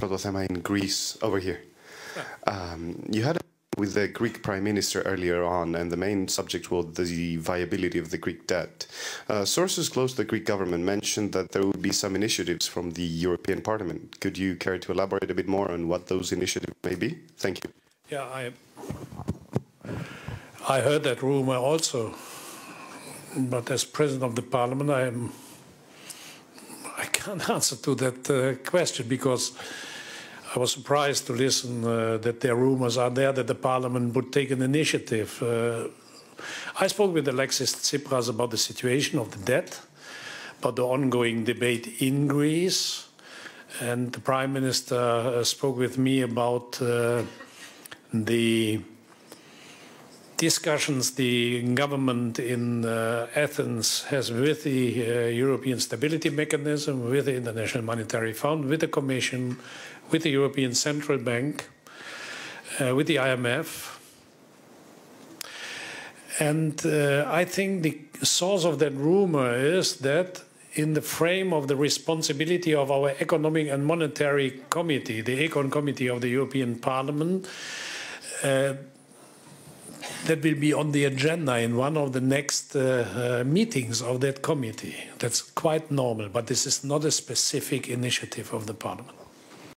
Protothema in Greece over here. Um, you had with the Greek Prime Minister earlier on, and the main subject was the viability of the Greek debt. Uh, sources close to the Greek government mentioned that there would be some initiatives from the European Parliament. Could you care to elaborate a bit more on what those initiatives may be? Thank you. Yeah, I, I heard that rumor also, but as President of the Parliament, I am can't answer to that uh, question because I was surprised to listen uh, that there are rumors are there that the parliament would take an initiative. Uh, I spoke with Alexis Tsipras about the situation of the debt, about the ongoing debate in Greece, and the prime minister uh, spoke with me about uh, the discussions the government in uh, Athens has with the uh, European Stability Mechanism, with the International Monetary Fund, with the Commission, with the European Central Bank, uh, with the IMF. And uh, I think the source of that rumor is that in the frame of the responsibility of our Economic and Monetary Committee, the Econ Committee of the European Parliament, uh, that will be on the agenda in one of the next uh, uh, meetings of that committee. That's quite normal, but this is not a specific initiative of the Parliament.